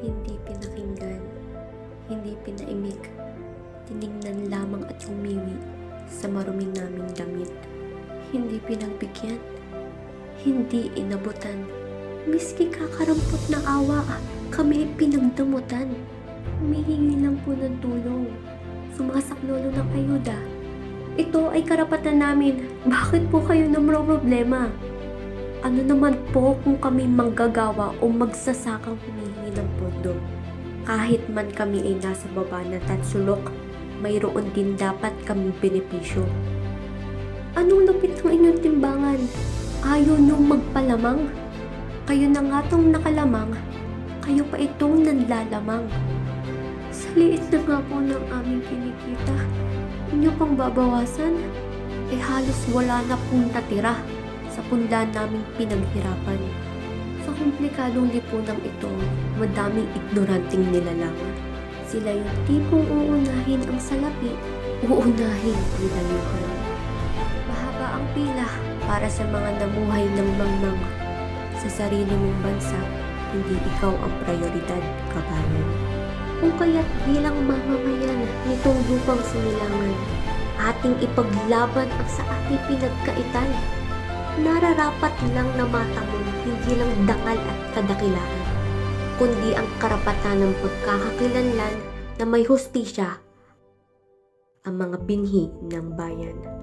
Hindi pinakinggan, hindi pinaimik, tiningnan lamang at umiwi sa maruming naming damit. Hindi pinagbigyan, hindi inabutan. Miski kakarampot na awa, kami ay pinagdamutan. Humihingi lang po ng tulong. Sumasaklolo ng ayuda. Ito ay karapatan namin. Bakit po kayo namro-problema? Ano naman po kung kami manggagawa o magsasakang humihingi ng pondo? Kahit man kami ay nasa baba ng tatsulok, mayroon din dapat kami benepisyo. Anong lupit ng inyong timbangan? Ayaw niyong magpalamang? Kayo na nga tong nakalamang, kayo pa itong nanlalamang. Sa liit na nga po ng aming kinikita, inyo pang babawasan, eh halos wala na pong natira sa punla naming pinaghirapan. Sa komplikadong lipunang ito, madaming ignoranting nilalang. Sila yung tipong uunahin ang salapi, uunahin ang dayuhan. Mahaba ang pila para sa mga namuhay ng mangmang. Sa sarili mong bansa, hindi ikaw ang prioridad, kabayan. Kung kaya't bilang mamamayan nitong lupang sinilangan, ating ipaglaban ang sa ating pinagkaitan. Nararapat lang na mata mo hindi lang dangal at kadakilaan, kundi ang karapatan ng pagkakakilanlan na may hustisya ang mga binhi ng bayan.